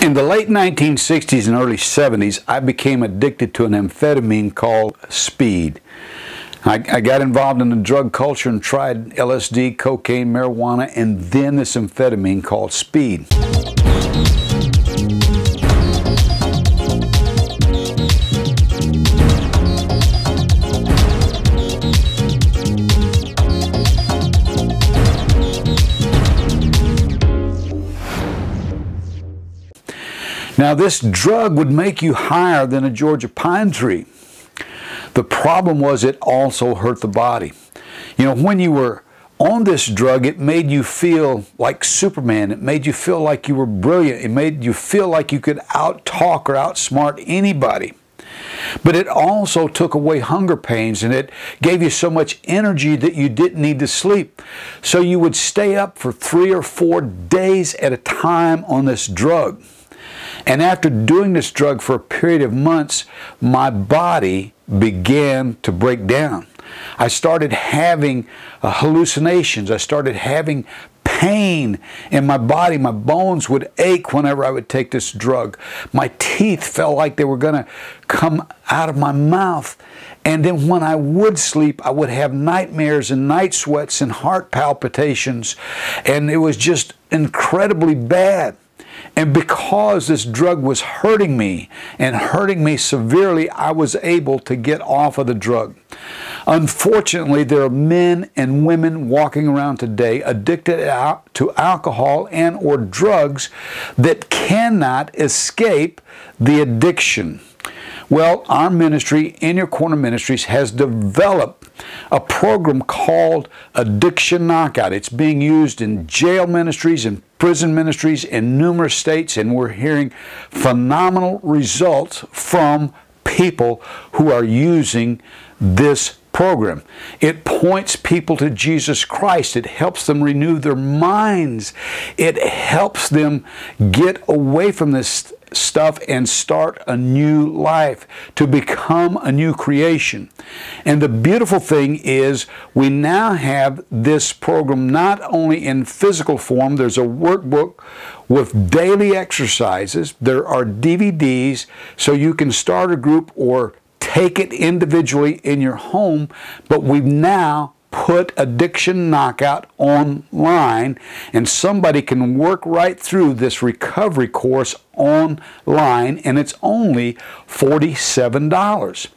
In the late 1960s and early 70s, I became addicted to an amphetamine called speed. I, I, got involved in the drug culture and tried LSD, cocaine, marijuana, and then this amphetamine called speed. Now, this drug would make you higher than a Georgia pine tree. The problem was it also hurt the body. You know, when you were on this drug, it made you feel like Superman. It made you feel like you were brilliant. It made you feel like you could out talk or outsmart anybody. But it also took away hunger pains and it gave you so much energy that you didn't need to sleep. So you would stay up for three or four days at a time on this drug. And after doing this drug for a period of months, my body began to break down. I started having uh, hallucinations. I started having pain in my body. My bones would ache whenever I would take this drug. My teeth felt like they were going to come out of my mouth. And then when I would sleep, I would have nightmares and night sweats and heart palpitations. And it was just incredibly bad. And because this drug was hurting me and hurting me severely, I was able to get off of the drug. Unfortunately, there are men and women walking around today addicted to alcohol and or drugs that cannot escape the addiction. Well, our ministry, In Your Corner Ministries, has developed a program called Addiction Knockout. It's being used in jail ministries and prison ministries in numerous states, and we're hearing phenomenal results from people who are using this program. It points people to Jesus Christ. It helps them renew their minds. It helps them get away from this stuff and start a new life, to become a new creation. And the beautiful thing is, we now have this program not only in physical form, there's a workbook with daily exercises, there are DVDs, so you can start a group or take it individually in your home, but we've now put Addiction Knockout online and somebody can work right through this recovery course online and it's only $47.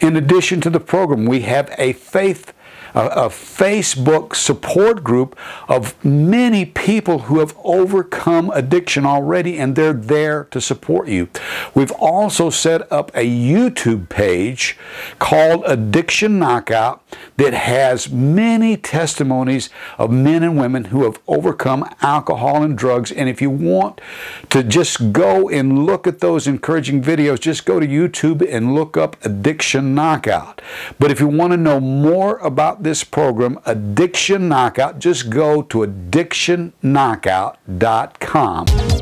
In addition to the program, we have a faith a, a Facebook support group of many people who have overcome addiction already and they're there to support you. We've also set up a YouTube page called Addiction Knockout that has many testimonies of men and women who have overcome alcohol and drugs. And if you want to just go and look at those encouraging videos, just go to YouTube and look up Addiction Knockout. But if you want to know more about this program, Addiction Knockout, just go to addictionknockout.com.